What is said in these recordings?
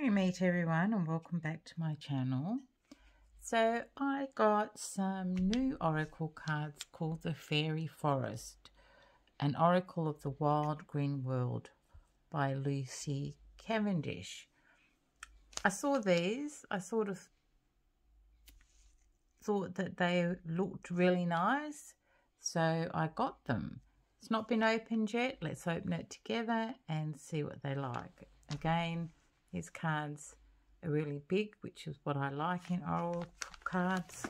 Merry meet everyone and welcome back to my channel. So I got some new oracle cards called the Faery Forest, an oracle of the wild green world by Lucy Cavendish. I saw these, I sort of thought that they looked really nice, so I got them. It's not been opened yet. Let's open it together and see what they like. Again, these cards are really big, which is what I like in oracle cards.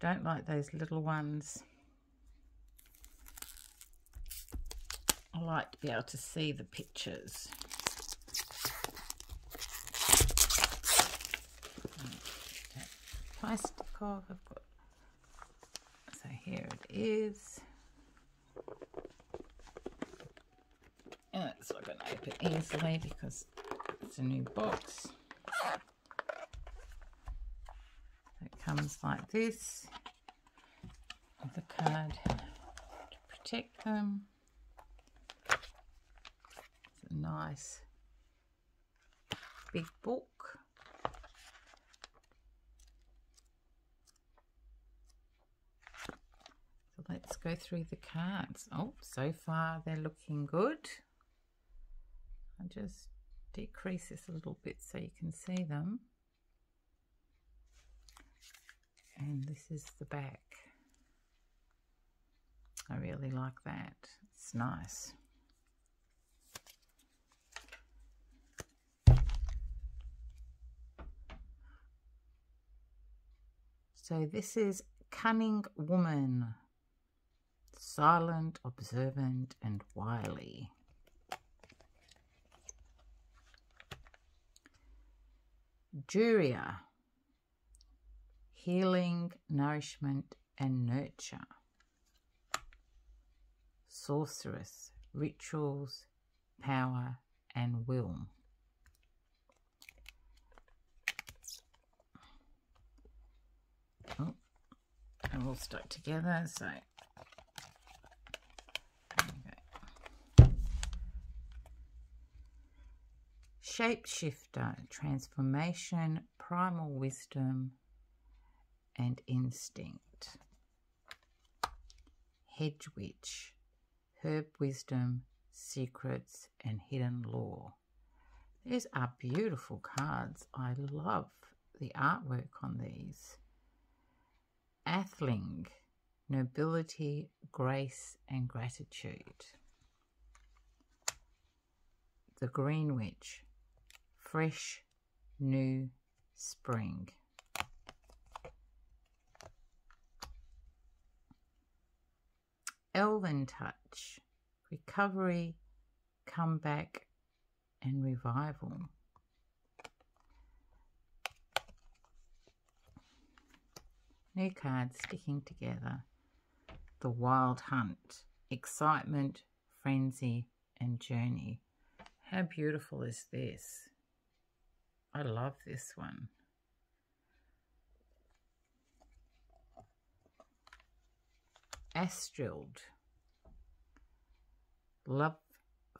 Don't like those little ones. I like to be able to see the pictures. Plastic off. I've got. So here it is. It's not going to open easily because it's a new box. It comes like this with a card to protect them. It's a nice big book. So let's go through the cards. Oh, so far they're looking good. I'll just decrease this a little bit so you can see them. And this is the back. I really like that. It's nice. So this is Cunning Woman. Silent, observant and wily. Juria, healing, nourishment, and nurture. Sorceress, rituals, power, and will. Oh, they're all stuck together, so shapeshifter, transformation, primal wisdom, and instinct. Hedge witch, herb wisdom, secrets, and hidden lore. These are beautiful cards. I love the artwork on these. Athling, nobility, grace, and gratitude. The Green Witch, fresh new spring. Elven touch, recovery, comeback, and revival. New cards sticking together. The Wild Hunt, excitement, frenzy, and journey. How beautiful is this? I love this one. Astrild. Love,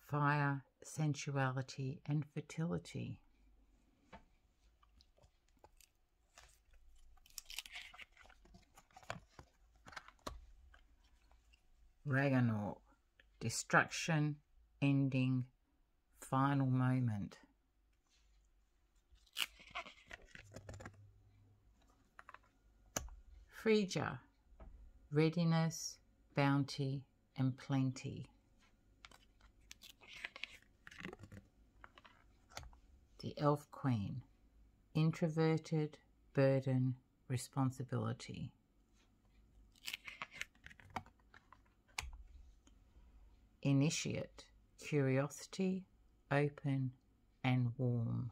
fire, sensuality, and fertility. Ragnarok. Destruction, ending, final moment. Frigga, readiness, bounty, and plenty. The Elf Queen, introverted, burden, responsibility. Initiate, curiosity, open, and warm.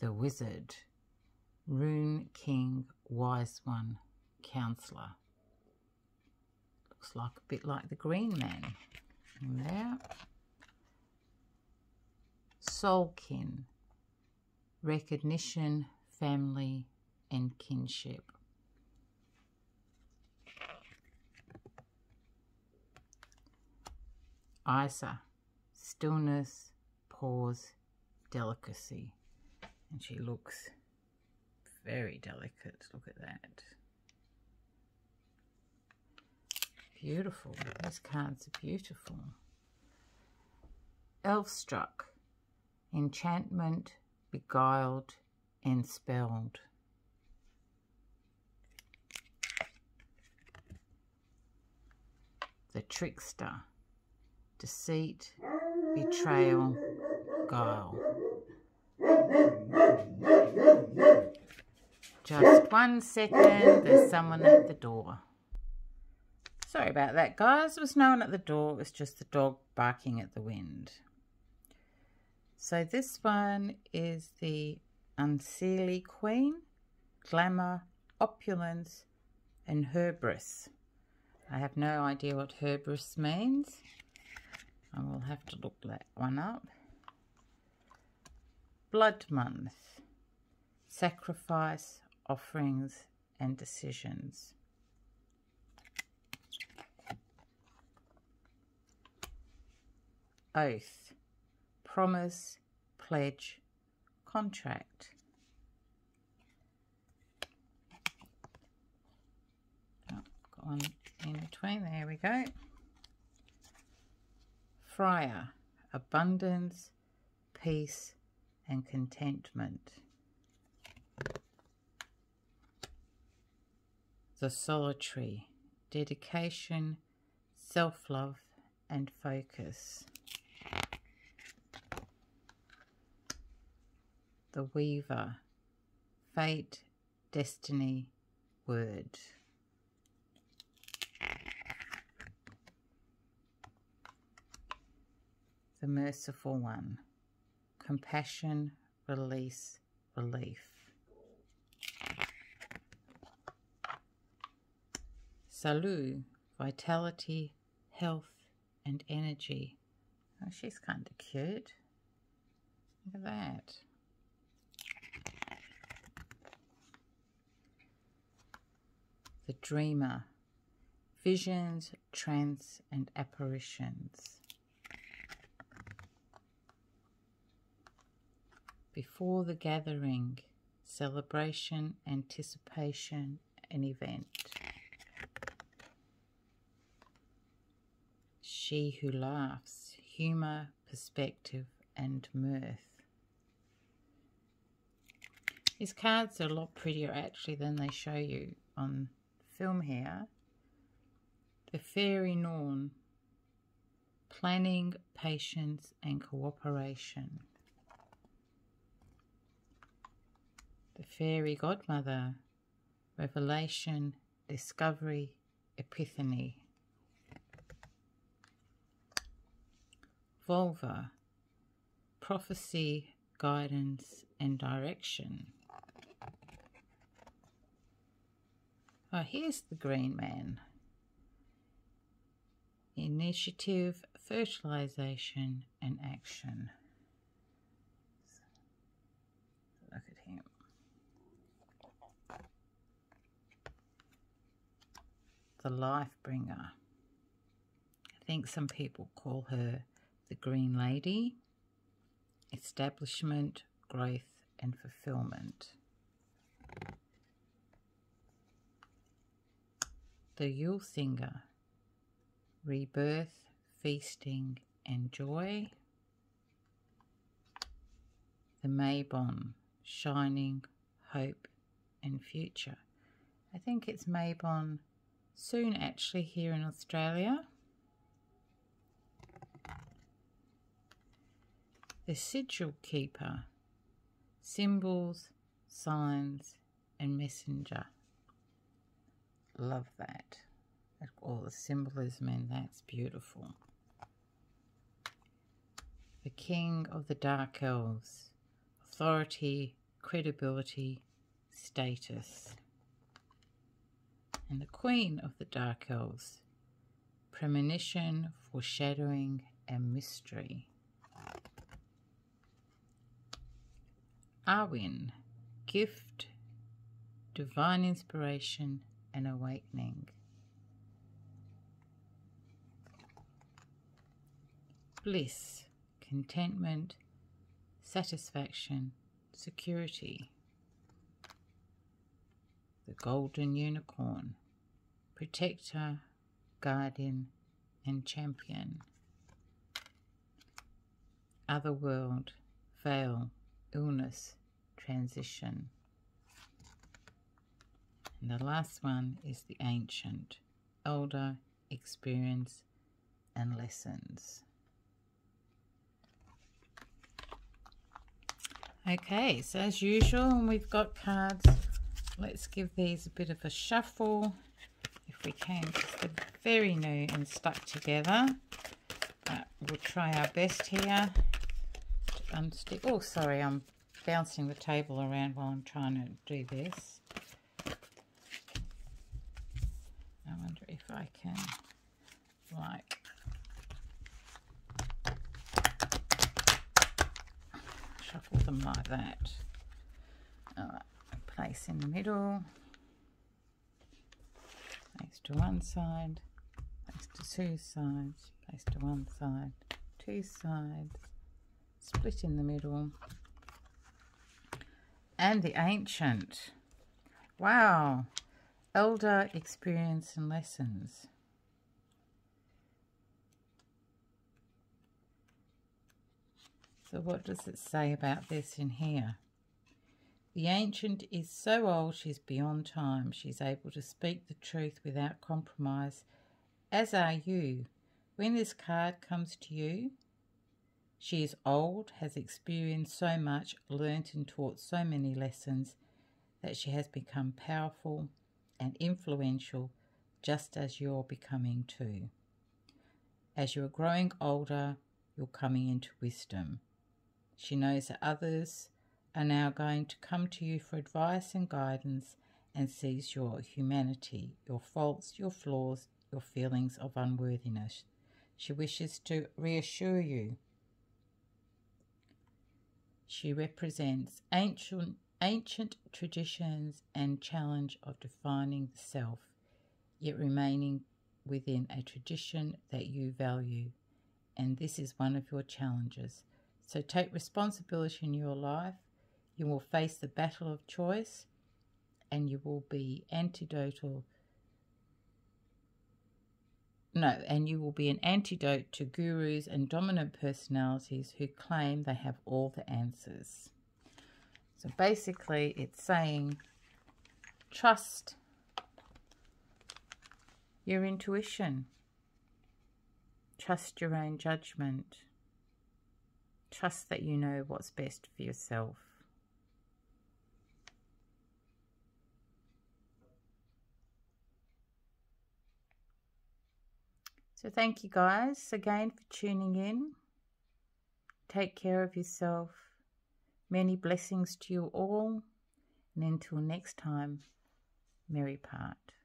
The wizard, Rune King, Wise One, Counselor. Looks like a bit like the Green Man. And there. Soulkin, recognition, family, and kinship. Isa, stillness, pause, delicacy. And she looks very delicate. Look at that. Beautiful. These cards are beautiful. Elfstruck. Enchantment, beguiled, enspelled. The trickster. Deceit, betrayal, guile. Just one second, there's someone at the door. Sorry about that, guys. There was no one at the door. It was just the dog barking at the wind. So this one is the Unseelie Queen, Glamour, Opulence, and Hubris. I have no idea what Hubris means. I will have to look that one up. Blood Month, Sacrifice, Offerings, and Decisions. oath, promise, pledge, contract. Got one in between, there we go. Freyr, abundance, peace, and contentment. The solitary, dedication, self-love, and focus. the weaver, fate, destiny, word. The merciful one, compassion, release, relief. Salut, vitality, health, and energy. Oh, she's kind of cute. Look at that. the dreamer, visions, trance, and apparitions. Before the gathering, celebration, anticipation, an event. She who laughs, humour, perspective, and mirth. These cards are a lot prettier actually than they show you on film here, the fairy Norn, planning, patience and cooperation. The fairy godmother, revelation, discovery, epiphany. Volva, prophecy, guidance and direction. Oh, here's the green man. Initiative, fertilization, and action. Look at him. The life bringer. I think some people call her the Green Lady. Establishment, growth, and fulfillment. the Yule Singer, Rebirth, Feasting and Joy, the Maybon, Shining, Hope and Future. I think it's Mabon soon actually here in Australia. The Sigil Keeper, Symbols, Signs and Messenger. Love that. All the symbolism in that's beautiful. The King of the Dark Elves. Authority, credibility, status. And the Queen of the Dark Elves. Premonition, foreshadowing, and mystery. Arwen, gift, divine inspiration, and awakening. bliss, contentment, satisfaction, security. The golden unicorn, protector, guardian, and champion. Other world, veil, illness, transition. And the last one is the ancient, elder, experience, and lessons. Okay, so as usual, we've got cards. Let's give these a bit of a shuffle if we can. They're very new and stuck together. But we'll try our best here to unstick. Oh, sorry, I'm bouncing the table around while I'm trying to do this. I wonder if I can, like, shuffle them like that. Place in the middle, place to one side, place to two sides, place to one side, two sides, split in the middle, and the ancient. Wow, elder experience and lessons. So what does it say about this in here? The ancient is so old she's beyond time. She's able to speak the truth without compromise, as are you. When this card comes to you, she is old, has experienced so much, learnt and taught so many lessons that she has become powerful and influential just as you're becoming too. As you're growing older, you're coming into wisdom. She knows that others are now going to come to you for advice and guidance and sees your humanity, your faults, your flaws, your feelings of unworthiness. She wishes to reassure you. She represents ancient, ancient traditions and challenge of defining the self, yet remaining within a tradition that you value. And this is one of your challenges. So take responsibility in your life. You will face the battle of choice and you will be antidotal. No, and you will be an antidote to gurus and dominant personalities who claim they have all the answers. So basically, it's saying trust your intuition, trust your own judgment. Trust that you know what's best for yourself. So thank you guys again for tuning in. Take care of yourself. Many blessings to you all. And until next time, merry part.